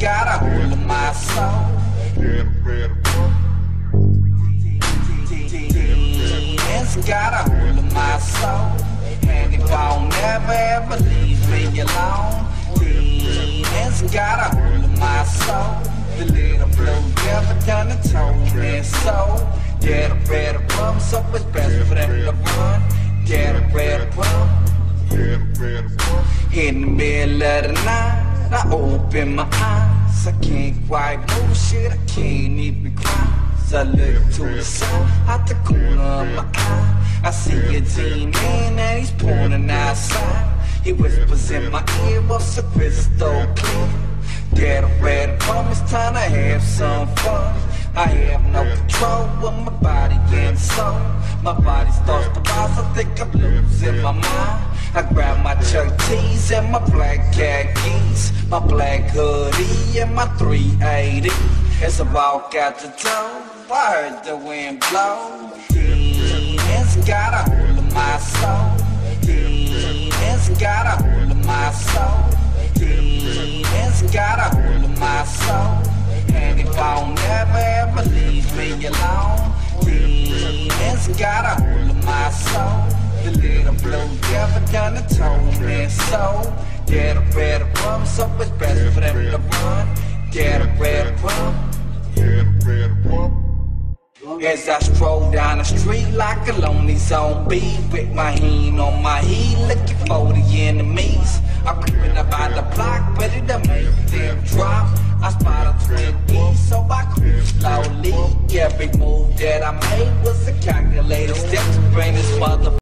got a hold of my soul. Demons got a hold of my soul. And it won't never ever leave me alone. Demons got a hold of my soul. The little blue devil done it told me so. Get a better bum, so it's best for them to run. Get a better bum. In the middle of the night, I open my eyes. I can't quite move shit, I can't even cry. So I look to the side, out the corner of my eye. I see a demon and he's pointing outside. He whispers in my ear, what's the crystal clear? Get a red bum, it's time to have some fun. I have no control of my body and soul. My body starts to rise, I think I'm losing my mind. I grab my Chuck T's and my black khakis, my black hoodie and my 380. As I walk out the door, I heard the wind blow. Demons got a hold of my soul. Demons got a hold of my soul. Demons got a hold of my soul. And it won't never ever leave me alone. Demons got a blue done it told me so. Get a better rum, so it's best for them to run. Get a better rum. As I stroll down the street like a lonely zombie With my hand on my heel looking for the enemies I'm creeping up out the block ready to make them drop I spot a twin east so I creep slowly Every move that I made was a calculated step to bring this mother